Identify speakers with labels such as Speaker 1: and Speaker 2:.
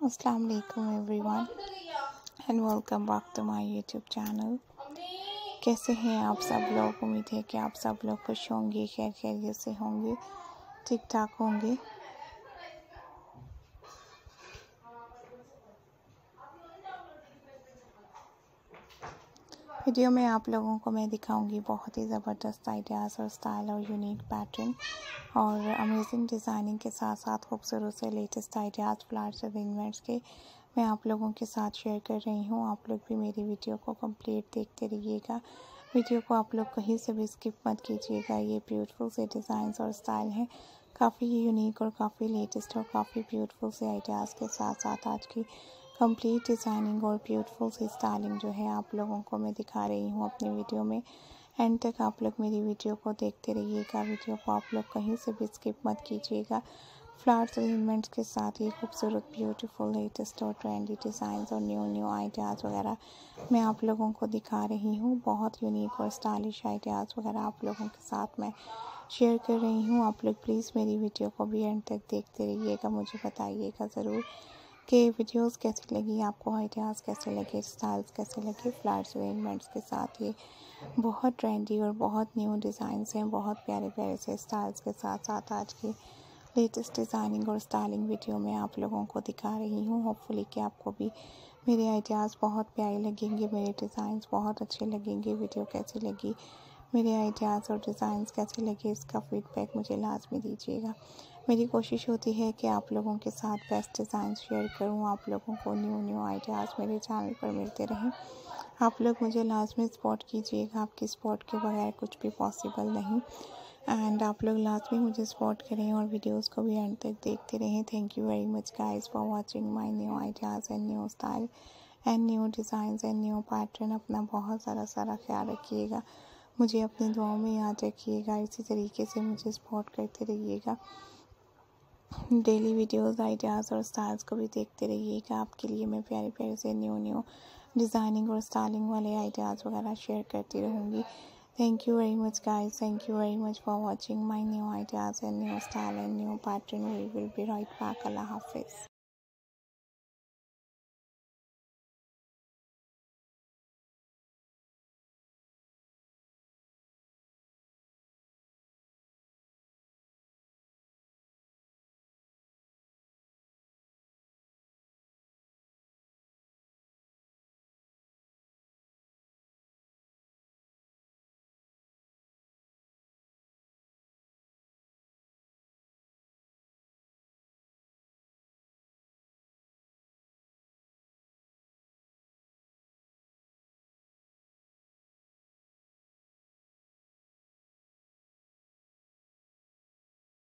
Speaker 1: अस्सलाम वालेकुम everyone and welcome back to my YouTube channel कैसे हैं आप सब लोग? उम्मीद है कि आप सब लोग खुश होंगे खैर खैरियत से होंगे ठीक ठाक होंगे। वीडियो में आप लोगों को मैं दिखाऊँगी बहुत ही ज़बरदस्त आइडियाज़ और स्टाइल और यूनिक पैटर्न और अमेजिंग डिज़ाइनिंग के साथ साथ खूबसूरत से लेटेस्ट आइडियाज़ फ्लावर्स अरेंजमेंट्स के मैं आप लोगों के साथ शेयर कर रही हूँ। आप लोग भी मेरी वीडियो को कंप्लीट देखते रहिएगा। वीडियो को आप लोग कहीं से भी स्किप मत कीजिएगा। ये ब्यूटीफुल से डिज़ाइंस और स्टाइल हैं। काफ़ी यूनिक और काफ़ी लेटेस्ट और काफ़ी ब्यूटीफुल से आइडियाज़ के साथ साथ आज की कंप्लीट डिज़ाइनिंग और ब्यूटीफुल सी स्टाइलिंग जो है आप लोगों को मैं दिखा रही हूँ अपनी वीडियो में। एंड तक आप लोग मेरी वीडियो को देखते रहिएगा। वीडियो को आप लोग कहीं से भी स्किप मत कीजिएगा। फ्लावर्स अरेंजमेंट्स के साथ ये खूबसूरत ब्यूटीफुल लेटेस्ट और ट्रेंडी डिज़ाइन और न्यू न्यू आइडियाज़ वगैरह मैं आप लोगों को दिखा रही हूँ। बहुत यूनिक और स्टाइलिश आइडियाज़ वगैरह आप लोगों के साथ मैं शेयर कर रही हूँ। आप लोग प्लीज़ मेरी वीडियो को भी एंड तक देखते रहिएगा। मुझे बताइएगा ज़रूर। कि वीडियोस कैसी लगी? आपको आइडियाज़ कैसे लगे? स्टाइल्स कैसे लगे? फ्लावर्स अरेंजमेंट्स के साथ ये बहुत ट्रेंडी और बहुत न्यू डिज़ाइंस हैं, बहुत प्यारे प्यारे से स्टाइल्स के साथ साथ आज की लेटेस्ट डिज़ाइनिंग और स्टाइलिंग वीडियो में आप लोगों को दिखा रही हूँ। होपफुली कि आपको भी मेरे आइडियाज़ बहुत प्यारे लगेंगे, मेरे डिज़ाइंस बहुत अच्छे लगेंगे वीडियो कैसी लगी, मेरे आइडियाज़ और डिज़ाइंस कैसे लगे, इसका फीडबैक मुझे लाजमी दीजिएगा। मेरी कोशिश होती है कि आप लोगों के साथ बेस्ट डिज़ाइन शेयर करूँ, आप लोगों को न्यू न्यू आइडियाज़ मेरे चैनल पर मिलते रहें। आप लोग मुझे लाजमी सपोर्ट कीजिएगा, आपकी सपोर्ट के बगैर कुछ भी पॉसिबल नहीं। एंड आप लोग लाजमी मुझे सपोर्ट करें और वीडियोस को भी एंड तक देखते रहें। Thank you very much guys for watching my new ideas and new style and new designs and new pattern अपना बहुत सारा सारा ख्याल रखिएगा। मुझे अपनी दुआओं में याद रखिएगा। इसी तरीके से मुझे सपोर्ट करते रहिएगा। डेली वीडियोस आइडियाज़ और स्टाइल्स को भी देखते रहिएगा आपके लिए मैं प्यारे प्यारे से न्यू न्यू डिज़ाइनिंग और स्टाइलिंग वाले आइडियाज़ वगैरह शेयर करती रहूँगी। Thank you very much guys thank you very much for watching my new ideas and new style and new pattern we will be right back अल्लाह हाफिज़